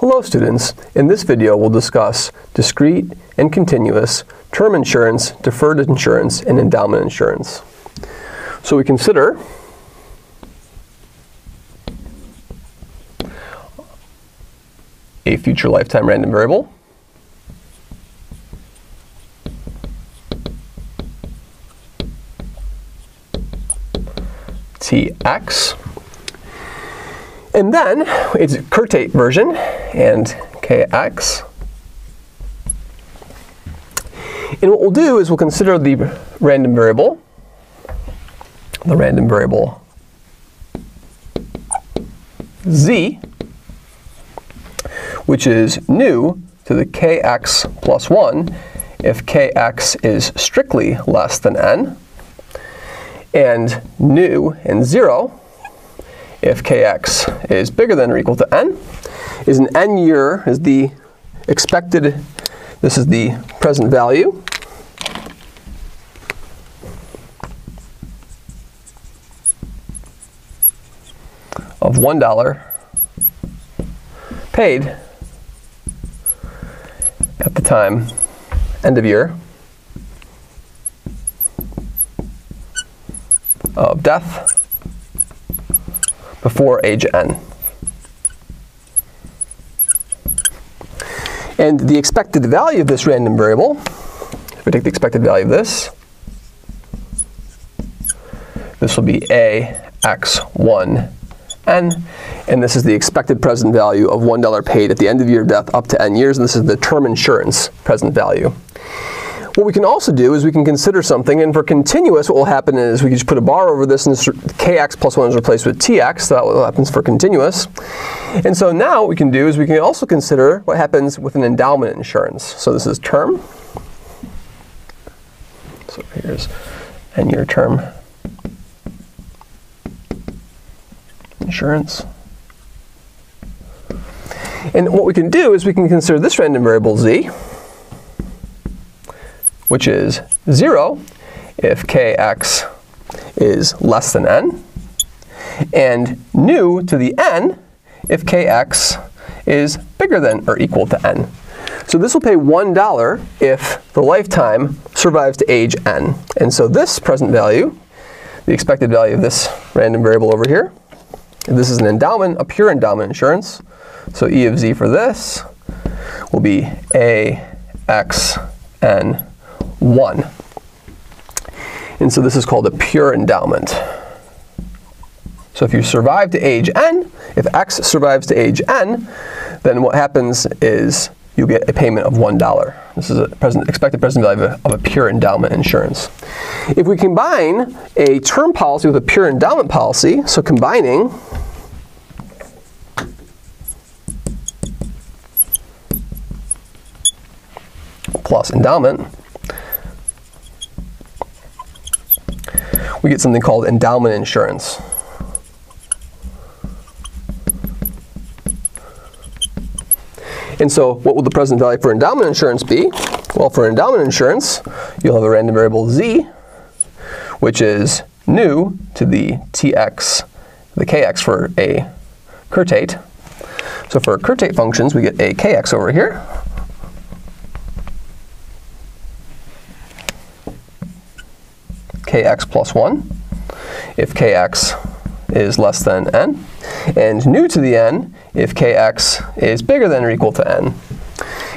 Hello students, in this video we'll discuss discrete and continuous term insurance, deferred insurance, and endowment insurance. So we consider a future lifetime random variable, Tx, and then it's Curtate version and Kx. And what we'll do is we'll consider the random variable, the random variable z, which is nu to the kx plus 1 if kx is strictly less than n, and nu and 0 if kx is bigger than or equal to n, is an n year, is the expected, this is the present value. of $1 paid at the time, end of year, of death before age n. And the expected value of this random variable, if we take the expected value of this, this will be AX1 n, and this is the expected present value of $1 paid at the end of year death up to n years, and this is the term insurance present value. What we can also do is we can consider something, and for continuous, what will happen is we can just put a bar over this, and kx plus 1 is replaced with tx, so that happens for continuous. And so now what we can do is we can also consider what happens with an endowment insurance. So this is term. So here's n-year term insurance. And what we can do is we can consider this random variable z, which is 0 if kx is less than n, and nu to the n if kx is bigger than or equal to n. So this will pay $1 if the lifetime survives to age n. And so this present value, the expected value of this random variable over here, this is an endowment, a pure endowment insurance. So E of z for this will be A, X, N, 1. And so this is called a pure endowment. So if you survive to age n, if x survives to age n, then what happens is you get a payment of $1. This is a present, expected present value of a, of a pure endowment insurance. If we combine a term policy with a pure endowment policy, so combining plus endowment, we get something called endowment insurance. And so what will the present value for endowment insurance be? Well, for endowment insurance, you'll have a random variable z, which is nu to the tx, the kx for a curtate. So for curtate functions, we get a kx over here. Kx plus 1 if kx is less than n, and nu to the n if kx is bigger than or equal to n.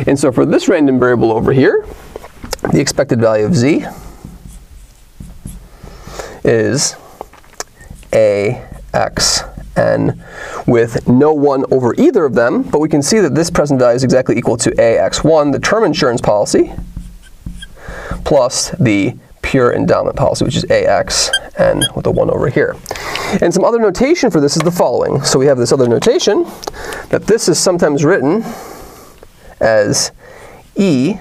And so for this random variable over here, the expected value of z is a x n with no 1 over either of them, but we can see that this present value is exactly equal to ax1, the term insurance policy, plus the pure endowment policy, which is AX and with a 1 over here. And some other notation for this is the following. So we have this other notation that this is sometimes written as EXN.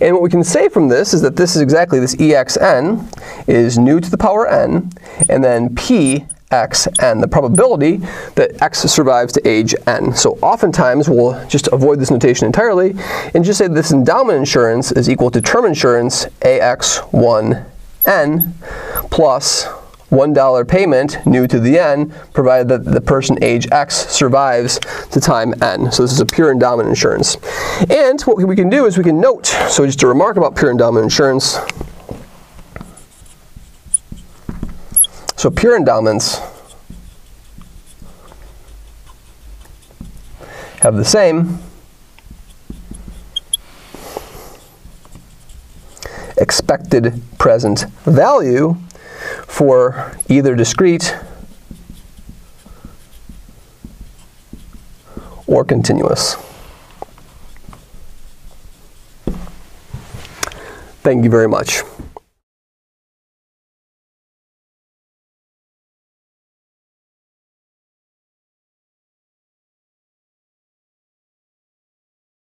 And what we can say from this is that this is exactly this EXN is nu to the power n, and then P x and the probability that x survives to age n. So oftentimes we'll just avoid this notation entirely and just say this endowment insurance is equal to term insurance AX1n plus $1 payment nu to the n, provided that the person age x survives to time n. So this is a pure endowment insurance. And what we can do is we can note, so just a remark about pure endowment insurance, So pure endowments have the same expected present value for either discrete or continuous. Thank you very much.